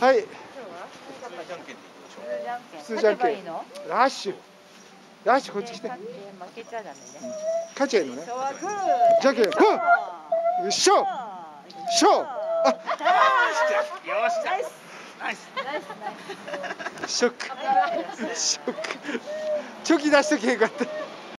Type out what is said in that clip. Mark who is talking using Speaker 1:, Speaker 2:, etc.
Speaker 1: はい。普通じゃんけん。ラッシュ。ラッシュこっち来て。
Speaker 2: 負けちゃダメね
Speaker 1: 勝ちゃいいのね。じゃんけん。よっしょしょあ
Speaker 3: よしゃ。
Speaker 2: ナイス。
Speaker 3: ナ
Speaker 2: ナイスナイス。
Speaker 1: ショック。ショック。チョキ出しときゃよかった。